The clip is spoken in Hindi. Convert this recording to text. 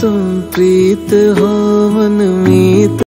तुम प्रीत हो मन मीत